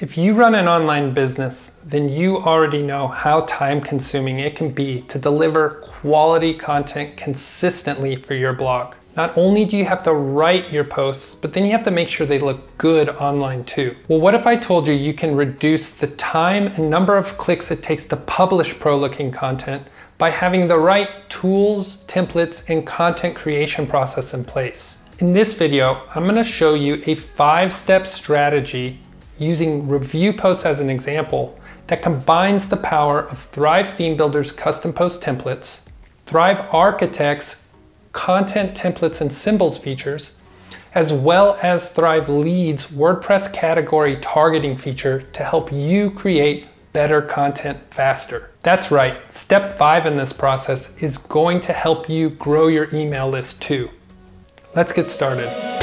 If you run an online business, then you already know how time consuming it can be to deliver quality content consistently for your blog. Not only do you have to write your posts, but then you have to make sure they look good online too. Well, what if I told you you can reduce the time and number of clicks it takes to publish pro looking content by having the right tools, templates, and content creation process in place? In this video, I'm gonna show you a five-step strategy using review posts as an example that combines the power of Thrive Theme Builder's custom post templates, Thrive Architect's content templates and symbols features, as well as Thrive Leads WordPress category targeting feature to help you create better content faster. That's right, step five in this process is going to help you grow your email list too. Let's get started.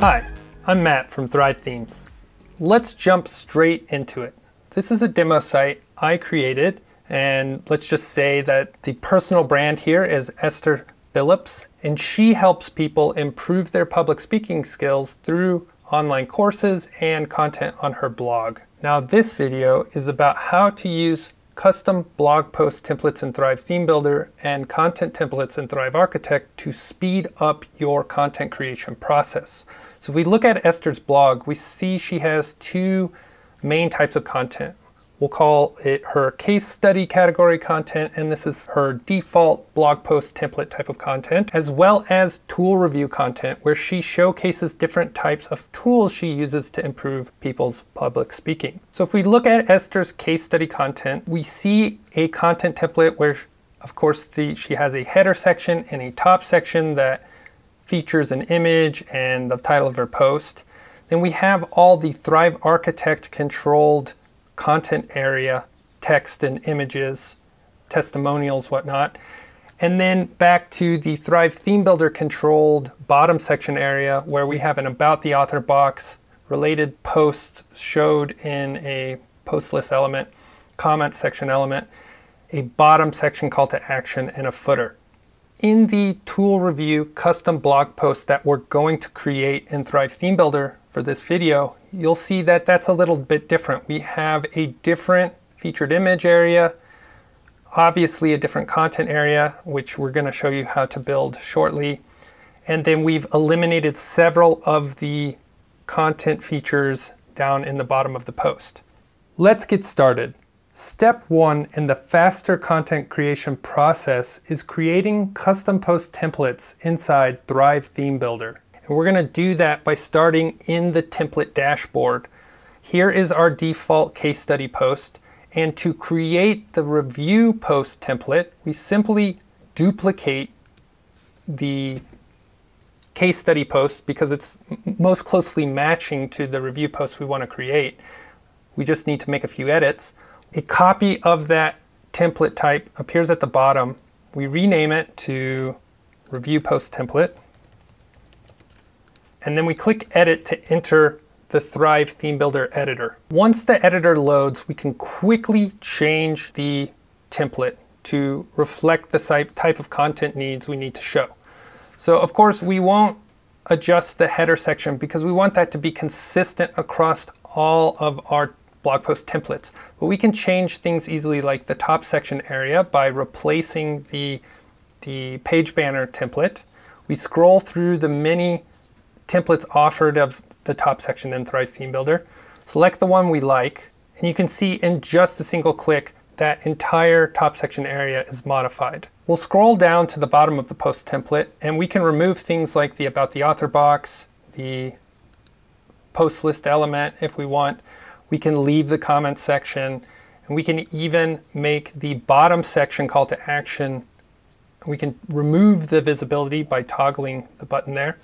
Hi, I'm Matt from Thrive Themes. Let's jump straight into it. This is a demo site I created, and let's just say that the personal brand here is Esther Phillips, and she helps people improve their public speaking skills through online courses and content on her blog. Now, this video is about how to use custom blog post templates in Thrive Theme Builder and content templates in Thrive Architect to speed up your content creation process. So if we look at Esther's blog, we see she has two main types of content. We'll call it her case study category content, and this is her default blog post template type of content, as well as tool review content, where she showcases different types of tools she uses to improve people's public speaking. So if we look at Esther's case study content, we see a content template where, of course, the, she has a header section and a top section that features an image and the title of her post. Then we have all the Thrive Architect controlled content area, text and images, testimonials, whatnot. And then back to the Thrive Theme Builder controlled bottom section area where we have an About the Author box, related posts showed in a post list element, comment section element, a bottom section call to action, and a footer. In the tool review custom blog post that we're going to create in Thrive Theme Builder for this video, you'll see that that's a little bit different. We have a different featured image area, obviously a different content area, which we're going to show you how to build shortly. And then we've eliminated several of the content features down in the bottom of the post. Let's get started. Step one in the faster content creation process is creating custom post templates inside Thrive Theme Builder. And we're gonna do that by starting in the template dashboard. Here is our default case study post. And to create the review post template, we simply duplicate the case study post because it's most closely matching to the review post we want to create. We just need to make a few edits. A copy of that template type appears at the bottom. We rename it to review post template and then we click edit to enter the Thrive Theme Builder editor. Once the editor loads, we can quickly change the template to reflect the type of content needs we need to show. So of course we won't adjust the header section because we want that to be consistent across all of our blog post templates. But we can change things easily like the top section area by replacing the, the page banner template. We scroll through the many templates offered of the top section in Thrive Theme Builder. Select the one we like, and you can see in just a single click that entire top section area is modified. We'll scroll down to the bottom of the post template, and we can remove things like the About the Author box, the post list element if we want. We can leave the comment section, and we can even make the bottom section call to action. We can remove the visibility by toggling the button there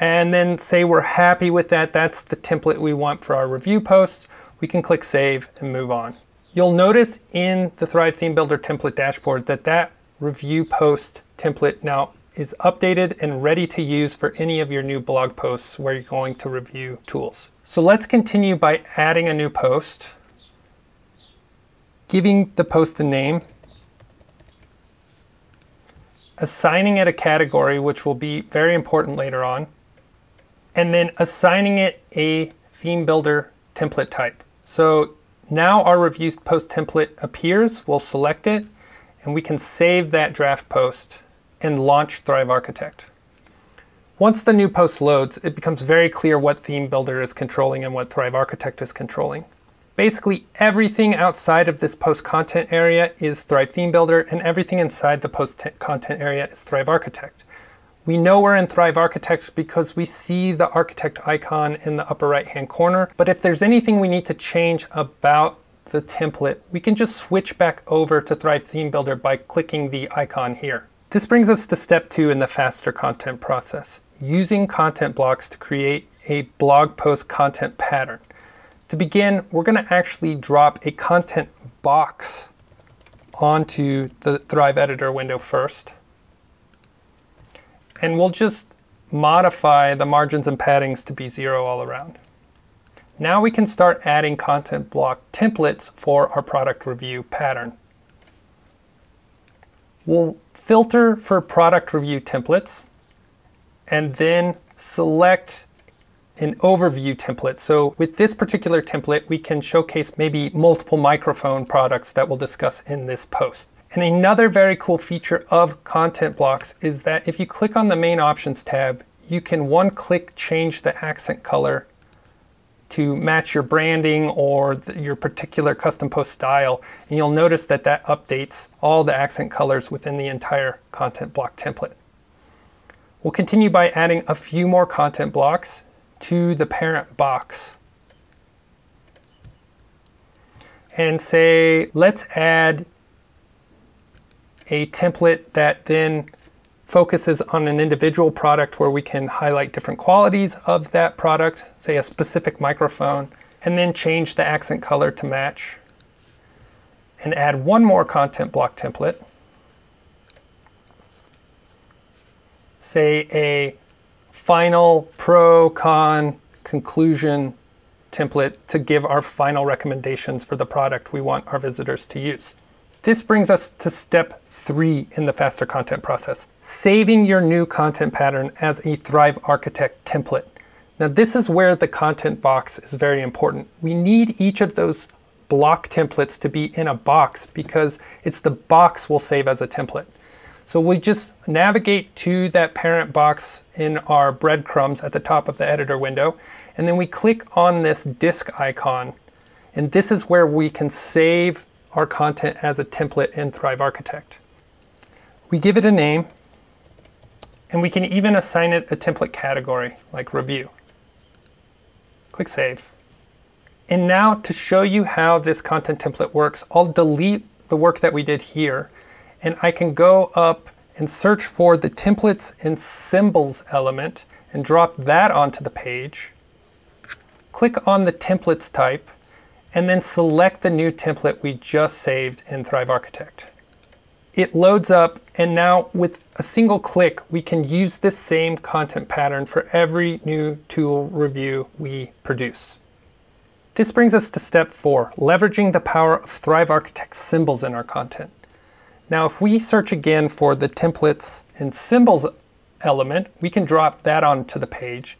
and then say we're happy with that. That's the template we want for our review posts. We can click save and move on. You'll notice in the Thrive Theme Builder template dashboard that that review post template now is updated and ready to use for any of your new blog posts where you're going to review tools. So let's continue by adding a new post, giving the post a name, assigning it a category, which will be very important later on, and then assigning it a theme builder template type. So now our review post template appears, we'll select it, and we can save that draft post and launch Thrive Architect. Once the new post loads, it becomes very clear what Theme Builder is controlling and what Thrive Architect is controlling. Basically, everything outside of this post content area is Thrive Theme Builder, and everything inside the post content area is Thrive Architect. We know we're in Thrive Architects because we see the architect icon in the upper right hand corner, but if there's anything we need to change about the template, we can just switch back over to Thrive Theme Builder by clicking the icon here. This brings us to step two in the faster content process, using content blocks to create a blog post content pattern. To begin, we're going to actually drop a content box onto the Thrive Editor window first. And we'll just modify the margins and paddings to be zero all around. Now we can start adding content block templates for our product review pattern. We'll filter for product review templates and then select an overview template. So with this particular template, we can showcase maybe multiple microphone products that we'll discuss in this post. And another very cool feature of content blocks is that if you click on the main options tab, you can one click change the accent color to match your branding or your particular custom post style. And you'll notice that that updates all the accent colors within the entire content block template. We'll continue by adding a few more content blocks to the parent box. And say, let's add a template that then focuses on an individual product where we can highlight different qualities of that product, say a specific microphone, and then change the accent color to match. And add one more content block template. Say a final pro, con, conclusion template to give our final recommendations for the product we want our visitors to use. This brings us to step three in the faster content process, saving your new content pattern as a Thrive Architect template. Now this is where the content box is very important. We need each of those block templates to be in a box because it's the box we'll save as a template. So we just navigate to that parent box in our breadcrumbs at the top of the editor window, and then we click on this disk icon. And this is where we can save our content as a template in Thrive Architect. We give it a name, and we can even assign it a template category, like review. Click Save. And now to show you how this content template works, I'll delete the work that we did here, and I can go up and search for the templates and symbols element and drop that onto the page. Click on the templates type, and then select the new template we just saved in Thrive Architect. It loads up and now with a single click we can use this same content pattern for every new tool review we produce. This brings us to step four, leveraging the power of Thrive Architect symbols in our content. Now if we search again for the templates and symbols element, we can drop that onto the page.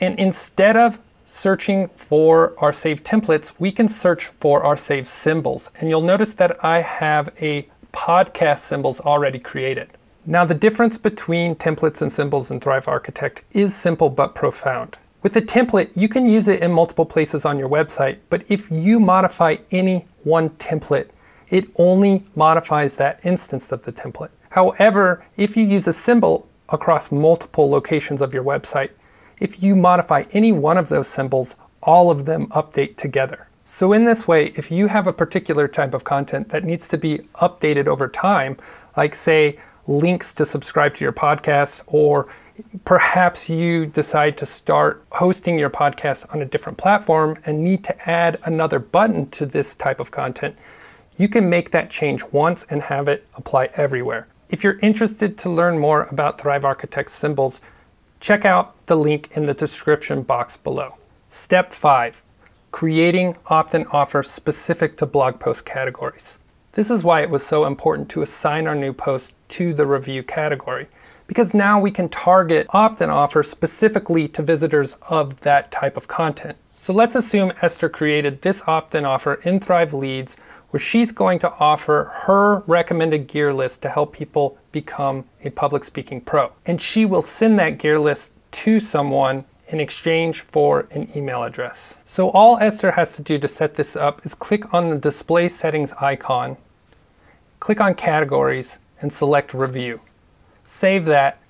And instead of searching for our saved templates, we can search for our saved symbols. And you'll notice that I have a podcast symbols already created. Now the difference between templates and symbols in Thrive Architect is simple but profound. With a template, you can use it in multiple places on your website, but if you modify any one template, it only modifies that instance of the template. However, if you use a symbol across multiple locations of your website, if you modify any one of those symbols, all of them update together. So in this way, if you have a particular type of content that needs to be updated over time, like say links to subscribe to your podcast, or perhaps you decide to start hosting your podcast on a different platform and need to add another button to this type of content, you can make that change once and have it apply everywhere. If you're interested to learn more about Thrive Architect symbols, Check out the link in the description box below. Step 5. Creating opt-in offers specific to blog post categories. This is why it was so important to assign our new post to the review category, because now we can target opt-in offers specifically to visitors of that type of content. So let's assume Esther created this opt-in offer in Thrive Leads where she's going to offer her recommended gear list to help people become a public speaking pro. And she will send that gear list to someone in exchange for an email address. So all Esther has to do to set this up is click on the display settings icon, click on categories, and select review. Save that.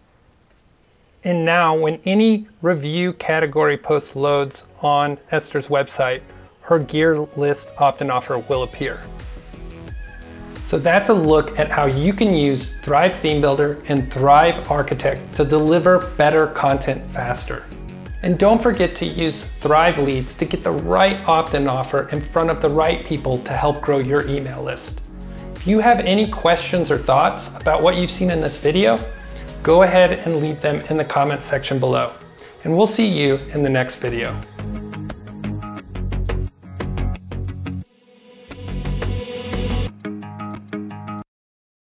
And now when any review category post loads on Esther's website, her gear list opt-in offer will appear. So that's a look at how you can use Thrive Theme Builder and Thrive Architect to deliver better content faster. And don't forget to use Thrive Leads to get the right opt-in offer in front of the right people to help grow your email list. If you have any questions or thoughts about what you've seen in this video, go ahead and leave them in the comments section below. And we'll see you in the next video.